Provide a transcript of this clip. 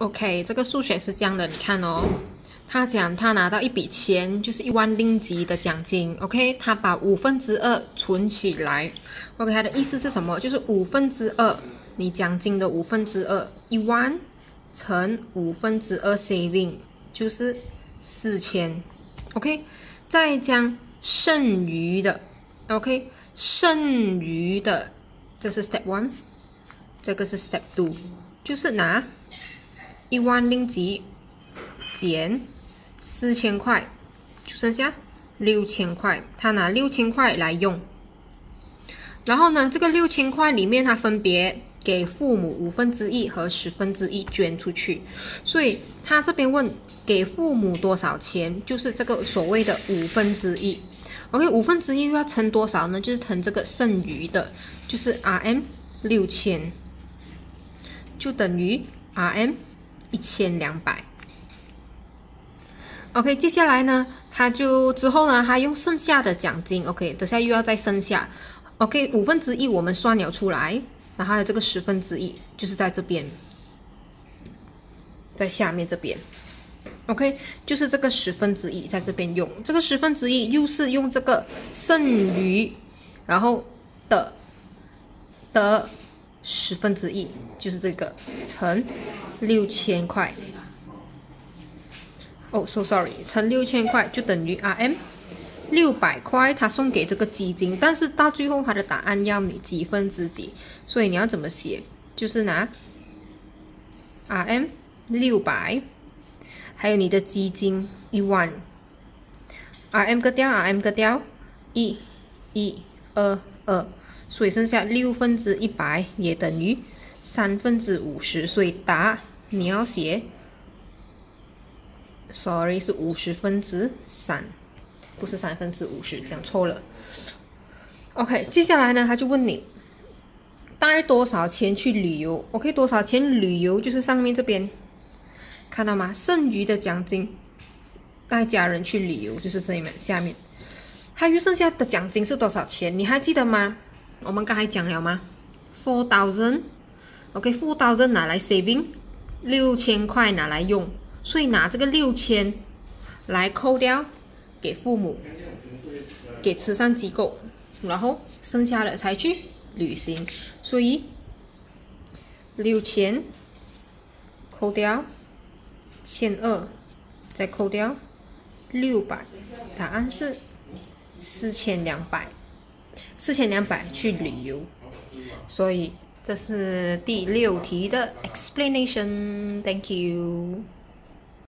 OK，这个数学是这样的，你看哦，他讲他拿到一笔钱，就是一万令吉的奖金。OK，他把五分之二存起来。OK，他的意思是什么？就是五分之二，你奖金的五分之二，一万乘五分之二 saving 就是四千。OK，再将剩余的，OK，剩余的，这是 Step One，这个是 Step Two，就是拿。一万令吉减四千块，就剩下六千块。他拿六千块来用，然后呢，这个六千块里面，他分别给父母五分之一和十分之一捐出去。所以他这边问给父母多少钱，就是这个所谓的五分之一。OK，五分之一又要乘多少呢？就是乘这个剩余的，就是 RM 六千，就等于 RM。一千两百，OK，接下来呢，他就之后呢，他用剩下的奖金，OK，等下又要再剩下，OK，五分之一我们算了出来，然后还有这个十分之一，就是在这边，在下面这边，OK，就是这个十分之一在这边用，这个十分之一又是用这个剩余，然后的的十分之一，就是这个乘。六千块，哦，so sorry，乘六千块就等于 RM 六百块，他送给这个基金，但是到最后他的答案要你几分之几，所以你要怎么写？就是拿 RM 六百，还有你的基金一万，RM 个掉，RM 个掉，一、一、二、二，所以剩下六分之一百也等于。三分之五十，所以答你要写，sorry 是五十分之三，不是三分之五十，讲错了。OK，接下来呢，他就问你带多少钱去旅游？OK，多少钱旅游就是上面这边看到吗？剩余的奖金带家人去旅游就是这一面下面，还余剩下的奖金是多少钱？你还记得吗？我们刚才讲了吗？Four thousand。OK，four thousand 拿来 saving，六千块拿来用，所以拿这个六千来扣掉给父母，给慈善机构，然后剩下的才去旅行。所以六千扣掉千二，再扣掉六百，答案是四千两百，四千两百去旅游，所以。这是第六题的 explanation，thank you。